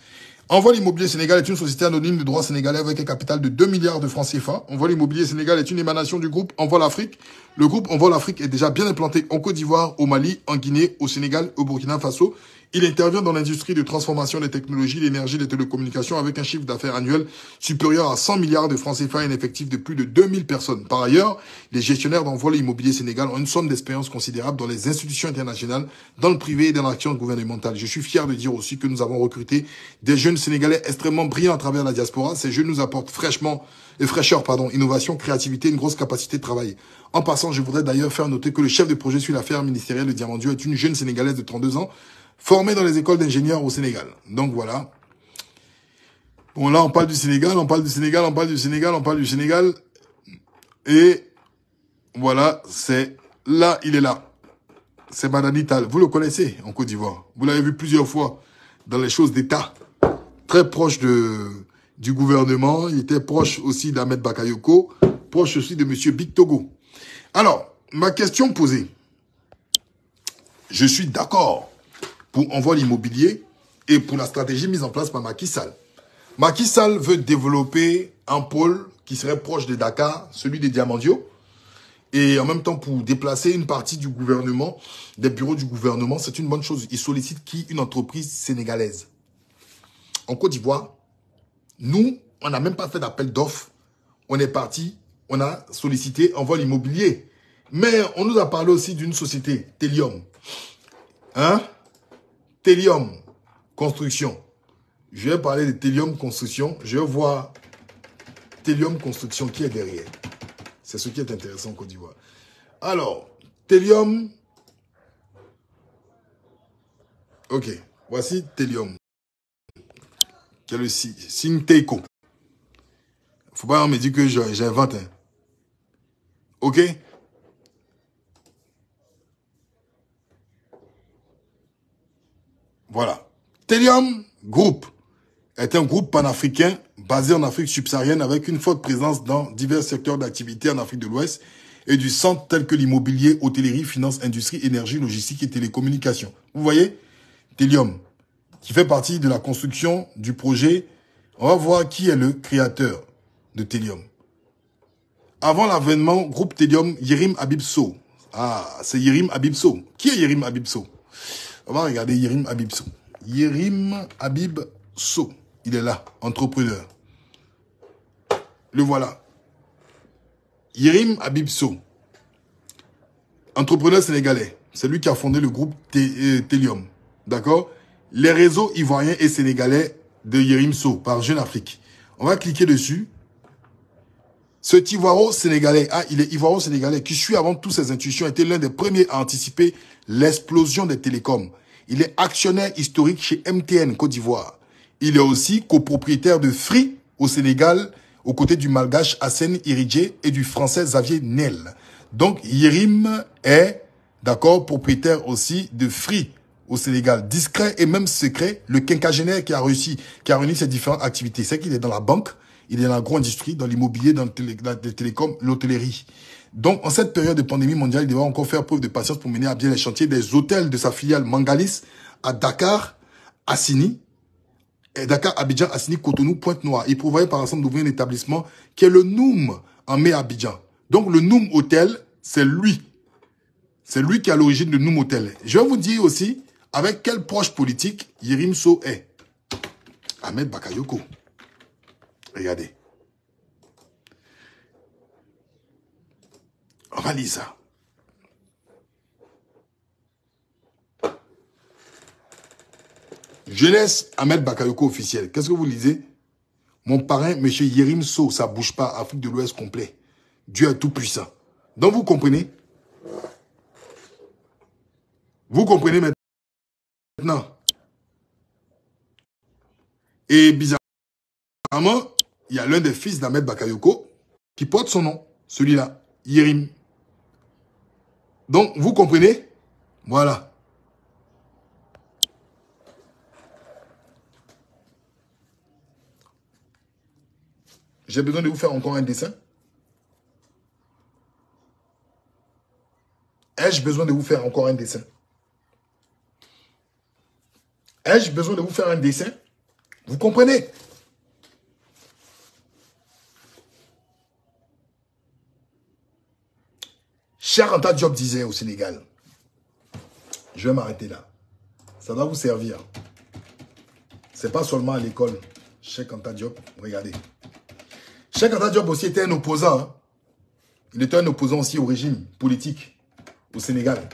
Envol Immobilier Sénégal est une société anonyme de droit sénégalais avec un capital de 2 milliards de francs CFA. Envol Immobilier Sénégal est une émanation du groupe Envol Afrique. Le groupe Envol Afrique est déjà bien implanté en Côte d'Ivoire, au Mali, en Guinée, au Sénégal, au Burkina Faso Il intervient dans l'industrie de transformation des technologies, l'énergie, des télécommunications avec un chiffre d'affaires annuel supérieur à 100 milliards de francs CFA et un effectif de plus de 2000 personnes. Par ailleurs, les gestionnaires d'envol immobilier Sénégal ont une somme d'expérience considérable dans les institutions internationales, dans le privé et dans l'action gouvernementale. Je suis fier de dire aussi que nous avons recruté des jeunes Sénégalais extrêmement brillants à travers la diaspora. Ces jeunes nous apportent fraîchement, et fraîcheur, pardon, innovation, créativité, une grosse capacité de travail. En passant, je voudrais d'ailleurs faire noter que le chef de projet sur l'affaire ministérielle de Diamandio est une jeune Sénégalaise de 32 ans, formée dans les écoles d'ingénieurs au Sénégal. Donc voilà. Bon, là, on parle du Sénégal, on parle du Sénégal, on parle du Sénégal, on parle du Sénégal. Et voilà, c'est là, il est là. C'est Madani Tal. Vous le connaissez en Côte d'Ivoire. Vous l'avez vu plusieurs fois dans les choses d'État. Très proche de, du gouvernement. Il était proche aussi d'Ahmed Bakayoko. Proche aussi de Monsieur Big Togo. Alors, ma question posée. Je suis d'accord pour envoi l'immobilier et pour la stratégie mise en place par Macky Sall. Macky Sall veut développer un pôle qui serait proche de Dakar, celui des Diamandios, et en même temps pour déplacer une partie du gouvernement, des bureaux du gouvernement, c'est une bonne chose. Il sollicite qui? Une entreprise sénégalaise. En Côte d'Ivoire, nous, on n'a même pas fait d'appel d'offres. On est parti, on a sollicité un vol immobilier. Mais on nous a parlé aussi d'une société, Telium. Hein? Telium Construction. Je vais parler de Telium Construction. Je vais voir Telium Construction qui est derrière. C'est ce qui est intéressant en Côte d'Ivoire. Alors, Telium. Ok, voici Telium. Qui est le Synteco. Faut pas me dire que j'invente. Hein. Ok? Voilà. Telium Group est un groupe panafricain basé en Afrique subsaharienne avec une forte présence dans divers secteurs d'activité en Afrique de l'Ouest et du centre tels que l'immobilier, hôtellerie, finance, industrie, énergie, logistique et télécommunications. Vous voyez Telium, qui fait partie de la construction du projet. On va voir qui est le créateur de Telium. Avant l'avènement, groupe Telium, Yerim Abibso. Ah, c'est Yerim Abibso. Qui est Yerim Abibso On va regarder Yerim Abibso. Yerim Abib So. Il est là, entrepreneur. Le voilà. Yerim Abibso. Entrepreneur sénégalais. C'est lui qui a fondé le groupe euh, Telium. D'accord? Les réseaux ivoiriens et sénégalais de Yerim So par Jeune Afrique. On va cliquer dessus. Ce Ivoiro-Sénégalais, ah, il est Ivoiro-Sénégalais, qui suit avant toutes ses intuitions, était l'un des premiers à anticiper l'explosion des télécoms. Il est actionnaire historique chez MTN Côte d'Ivoire. Il est aussi copropriétaire de Free au Sénégal, aux côtés du malgache Hassan Iridje et du français Xavier Nel. Donc, Yerim est, d'accord, propriétaire aussi de Free au Sénégal. Discret et même secret, le quinquagénaire qui a réussi, qui a réuni ses différentes activités. C'est qu'il est dans la banque, il est dans la grande industrie, dans l'immobilier, dans les télécoms, l'hôtellerie. Donc, en cette période de pandémie mondiale, il devra encore faire preuve de patience pour mener à bien les chantiers des hôtels de sa filiale Mangalis à Dakar, Assini, Dakar, Abidjan, Assini, Cotonou, Pointe-Noire. Il prévoyait par exemple d'ouvrir un établissement qui est le Noum en mai Abidjan. Donc, le Noum Hôtel, c'est lui. C'est lui qui est à l'origine de Noum Hôtel. Je vais vous dire aussi avec quel proche politique Yerim So est. Ahmed Bakayoko. Regardez. On va lire ça. Jeunesse Ahmed Bakayoko officiel. Qu'est-ce que vous lisez? Mon parrain, M. Yerim So, ça bouge pas. Afrique de l'Ouest complet. Dieu est tout puissant. Donc vous comprenez? Vous comprenez maintenant? Et bizarrement, il y a l'un des fils d'Ahmed Bakayoko qui porte son nom, celui-là, Yerim. Donc, vous comprenez? Voilà. J'ai besoin de vous faire encore un dessin. Ai-je besoin de vous faire encore un dessin? Ai-je besoin de vous faire un dessin? Vous comprenez? Cher Anta Diop disait au Sénégal, je vais m'arrêter là. Ça doit vous servir. C'est pas seulement à l'école. Cheikh Anta Diop, regardez. Cheikh Anta Diop aussi était un opposant. Hein. Il était un opposant aussi au régime politique au Sénégal.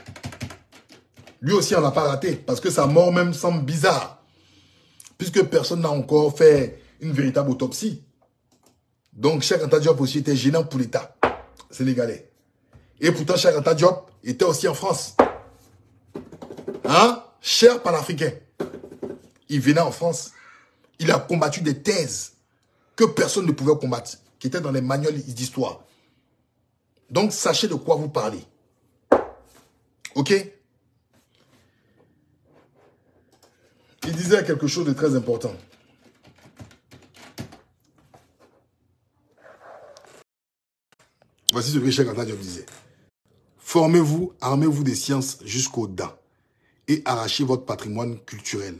Lui aussi, on n'a pas raté parce que sa mort même semble bizarre. Puisque personne n'a encore fait une véritable autopsie. Donc, Cheikh Anta Diop aussi était gênant pour l'État sénégalais. Et pourtant, Cheikh Anta Diop était aussi en France. Hein? Cher panafricain. Il venait en France. Il a combattu des thèses que personne ne pouvait combattre, qui étaient dans les manuels d'histoire. Donc, sachez de quoi vous parlez. Ok? Il disait quelque chose de très important. Voici ce que Cheikh Anta disait. Formez-vous, armez-vous des sciences jusqu'aux dents et arrachez votre patrimoine culturel.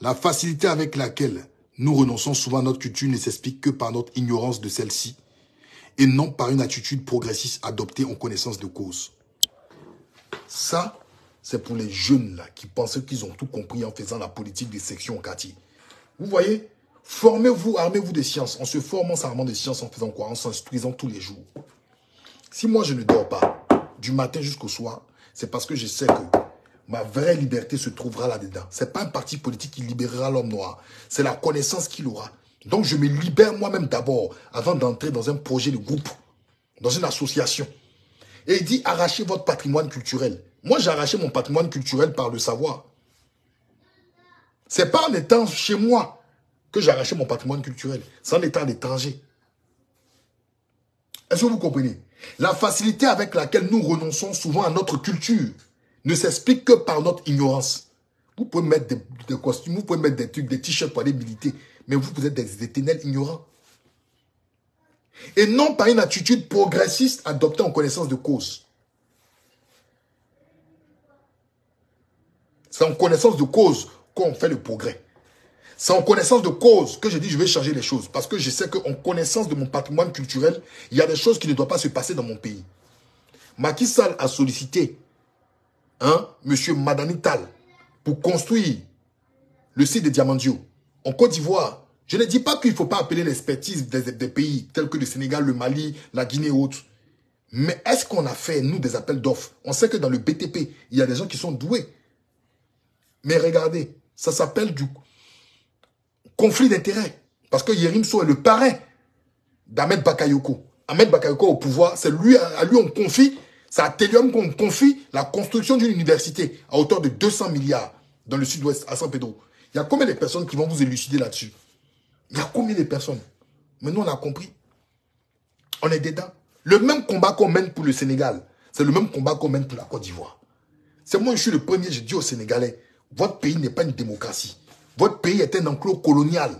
La facilité avec laquelle nous renonçons souvent à notre culture ne s'explique que par notre ignorance de celle-ci et non par une attitude progressiste adoptée en connaissance de cause. Ça, c'est pour les jeunes là qui pensaient qu'ils ont tout compris en faisant la politique des sections au quartier. Vous voyez Formez-vous, armez-vous des sciences. En se formant, s'armant des sciences, en faisant quoi? En s'instruisant tous les jours. Si moi je ne dors pas, du matin jusqu'au soir, c'est parce que je sais que ma vraie liberté se trouvera là-dedans. Ce n'est pas un parti politique qui libérera l'homme noir. C'est la connaissance qu'il aura. Donc je me libère moi-même d'abord avant d'entrer dans un projet de groupe, dans une association. Et il dit arrachez votre patrimoine culturel. Moi, j'ai arraché mon patrimoine culturel par le savoir. C'est pas en étant chez moi que j'ai arraché mon patrimoine culturel. C'est en étant à l'étranger. Est-ce que vous comprenez? La facilité avec laquelle nous renonçons souvent à notre culture ne s'explique que par notre ignorance. Vous pouvez mettre des, costumes, vous pouvez mettre des trucs, des t-shirts pour aller militer, mais vous, vous êtes des éternels ignorants. Et non par une attitude progressiste adoptée en connaissance de cause. C'est en connaissance de cause qu'on fait le progrès. C'est en connaissance de cause que je dis je vais changer les choses. Parce que je sais qu'en connaissance de mon patrimoine culturel, il y a des choses qui ne doivent pas se passer dans mon pays. Macky Sall a sollicité hein, M. Madani Tal pour construire le site de Diamandio en Côte d'Ivoire. Je ne dis pas qu'il ne faut pas appeler l'expertise des, des, pays tels que le Sénégal, le Mali, la Guinée et autres. Mais est-ce qu'on a fait, nous, des appels d'offres? On sait que dans le BTP, il y a des gens qui sont doués. Mais regardez, ça s'appelle du conflit d'intérêts. Parce que Yerim So est le parrain d'Ahmed Bakayoko. Ahmed Bakayoko au pouvoir, c'est lui, à lui on confie c'est à Telium qu'on confie la construction d'une université à hauteur de 200 milliards dans le sud-ouest, à San Pedro. Il y a combien de personnes qui vont vous élucider là-dessus? Il y a combien de personnes? Nous, on a compris. On est dedans. Le même combat qu'on mène pour le Sénégal, c'est le même combat qu'on mène pour la Côte d'Ivoire. C'est moi, je suis le premier, je dis aux Sénégalais, votre pays n'est pas une démocratie. Votre pays est un enclos colonial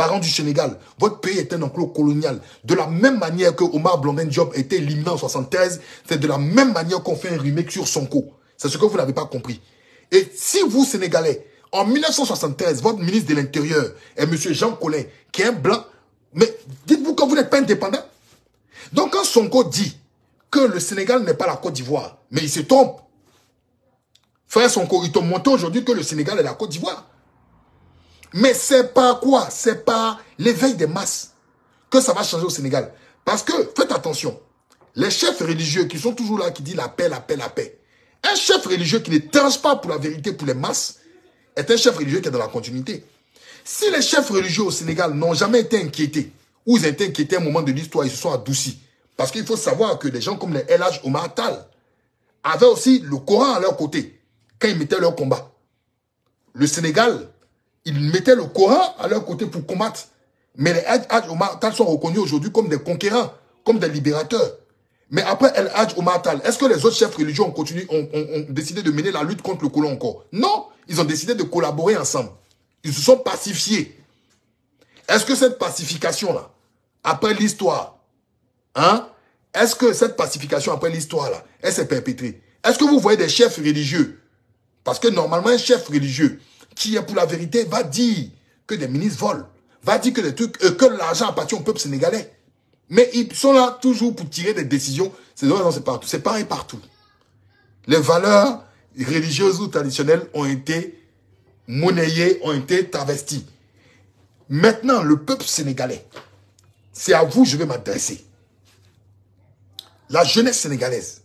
parents du Sénégal, votre pays est un enclos colonial. De la même manière que Omar Blondin Diop était éliminé en 73, c'est de la même manière qu'on fait un remake sur Sonko. C'est ce que vous n'avez pas compris. Et si vous, Sénégalais, en 1973, votre ministre de l'Intérieur est M. Jean Collin, qui est un blanc, mais dites-vous que vous n'êtes pas indépendant. Donc quand Sonko dit que le Sénégal n'est pas la Côte d'Ivoire, mais il se trompe. Frère Sonko, il te montre aujourd'hui que le Sénégal est la Côte d'Ivoire. Mais c'est pas quoi? C'est pas l'éveil des masses que ça va changer au Sénégal. Parce que, faites attention, les chefs religieux qui sont toujours là, qui disent la paix, la paix, la paix. Un chef religieux qui ne tranche pas pour la vérité, pour les masses, est un chef religieux qui est dans la continuité. Si les chefs religieux au Sénégal n'ont jamais été inquiétés, ou ils été inquiétés à un moment de l'histoire, ils se sont adoucis. Parce qu'il faut savoir que des gens comme les LH Omar Tal avaient aussi le Coran à leur côté, quand ils mettaient leur combat. Le Sénégal ils mettaient le Coran à leur côté pour combattre. Mais les Hajj Omar Tal sont reconnus aujourd'hui comme des conquérants, comme des libérateurs. Mais après El Hajj Omar Tal, est-ce que les autres chefs religieux ont, décidé de mener la lutte contre le colon encore? Non, ils ont décidé de collaborer ensemble. Ils se sont pacifiés. Est-ce que cette pacification-là, après l'histoire, hein, est-ce que cette pacification après l'histoire-là, elle s'est perpétrée? Est-ce que vous voyez des chefs religieux? Parce que normalement, un chef religieux, qui est pour la vérité, va dire que des ministres volent, va dire que, euh, que l'argent appartient au peuple sénégalais. Mais ils sont là toujours pour tirer des décisions. C'est pareil partout. Les valeurs religieuses ou traditionnelles ont été monnayés, ont été travestis. Maintenant, le peuple sénégalais, c'est à vous que je vais m'adresser. La jeunesse sénégalaise,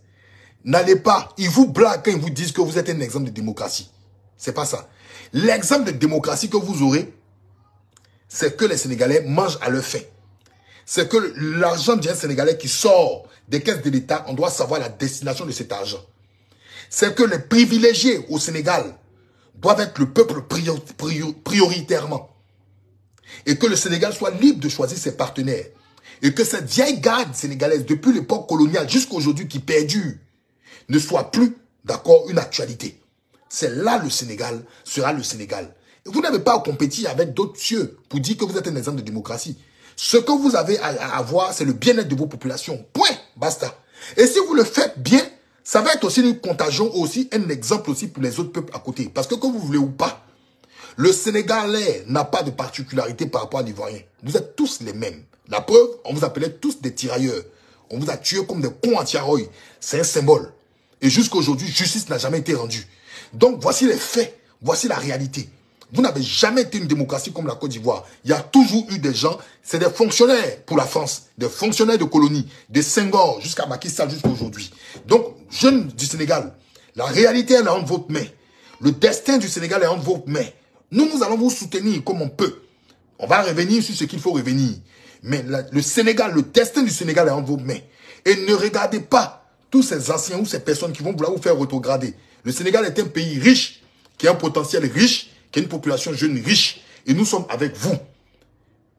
n'allez pas, ils vous blaguent quand ils vous disent que vous êtes un exemple de démocratie. C'est pas ça. L'exemple de démocratie que vous aurez, c'est que les Sénégalais mangent à leur faim. C'est que l'argent d'un Sénégalais qui sort des caisses de l'État, on doit savoir la destination de cet argent. C'est que les privilégiés au Sénégal doivent être le peuple prioritairement. Et que le Sénégal soit libre de choisir ses partenaires. Et que cette vieille garde sénégalaise, depuis l'époque coloniale jusqu'à aujourd'hui, qui perdure, ne soit plus, d'accord, une actualité. C'est là le Sénégal sera le Sénégal. Vous n'avez pas à compétir avec d'autres cieux pour dire que vous êtes un exemple de démocratie. Ce que vous avez à avoir, c'est le bien-être de vos populations. Point. Basta. Et si vous le faites bien, ça va être aussi une contagion, aussi un exemple aussi pour les autres peuples à côté. Parce que que vous voulez ou pas, le Sénégalais n'a pas de particularité par rapport à l'Ivoirien. Vous êtes tous les mêmes. La preuve, on vous appelait tous des tirailleurs. On vous a tués comme des cons à tiaroy. C'est un symbole. Et jusqu'à aujourd'hui, justice n'a jamais été rendue. Donc, voici les faits. Voici la réalité. Vous n'avez jamais été une démocratie comme la Côte d'Ivoire. Il y a toujours eu des gens, c'est des fonctionnaires pour la France, des fonctionnaires de colonie, des Senghor jusqu'à Macky jusqu'à aujourd'hui. Donc, jeunes du Sénégal, la réalité est entre votre main. Le destin du Sénégal est entre vos mains. Nous, nous allons vous soutenir comme on peut. On va revenir sur ce qu'il faut revenir. Mais le Sénégal, le destin du Sénégal est entre vos mains. Et ne regardez pas tous ces anciens ou ces personnes qui vont vouloir vous faire retrograder. Le Sénégal est un pays riche, qui a un potentiel riche, qui a une population jeune riche. Et nous sommes avec vous.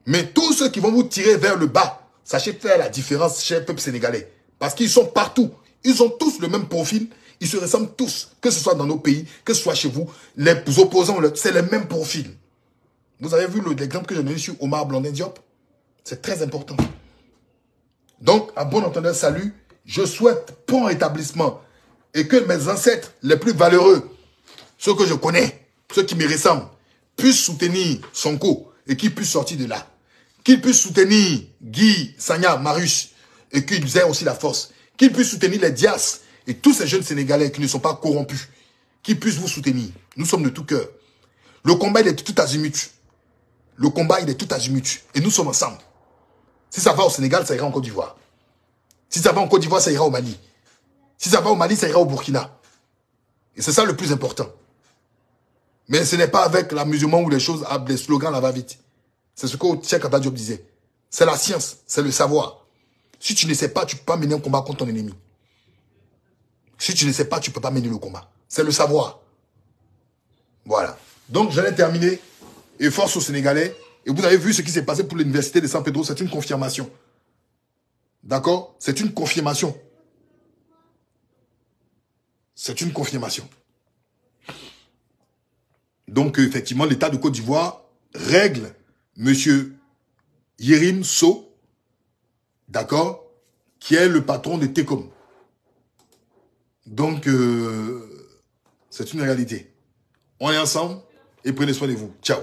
Mais tous ceux qui vont vous tirer vers le bas, sachez faire la différence chez le peuple sénégalais. Parce qu'ils sont partout. Ils ont tous le même profil. Ils se ressemblent tous. Que ce soit dans nos pays, que ce soit chez vous. Les opposants, c'est le même profil. Vous avez vu l'exemple que j'ai donné sur Omar Blondin Diop? C'est très important. Donc, à bon entendeur, salut. Je souhaite bon rétablissement et que mes ancêtres les plus valeureux, ceux que je connais, ceux qui me ressemblent, puissent soutenir Sonko et qu'ils puissent sortir de là. Qu'ils puissent soutenir Guy, Sanya, Marius et qu'ils aient aussi la force. Qu'ils puissent soutenir les Dias et tous ces jeunes Sénégalais qui ne sont pas corrompus. Qu'ils puissent vous soutenir. Nous sommes de tout cœur. Le combat, est tout azimut. Le combat, il est tout azimut. Et nous sommes ensemble. Si ça va au Sénégal, ça ira en Côte d'Ivoire. Si ça va en Côte d'Ivoire, ça ira au Mali. Si ça va au Mali, ça ira au Burkina. Et c'est ça le plus important. Mais ce n'est pas avec l'amusement ou les choses, les slogans là va vite. C'est ce que Cheikh Diop disait. C'est la science, c'est le savoir. Si tu ne sais pas, tu ne peux pas mener un combat contre ton ennemi. Si tu ne sais pas, tu ne peux pas mener le combat. C'est le savoir. Voilà. Donc, j'allais terminer. Et force aux Sénégalais. Et vous avez vu ce qui s'est passé pour l'université de San Pedro. C'est une confirmation. D'accord? C'est une confirmation. C'est une confirmation. Donc, effectivement, l'État de Côte d'Ivoire règle M. Yerim So, d'accord, qui est le patron de Tecom. Donc, euh, c'est une réalité. On est ensemble et prenez soin de vous. Ciao.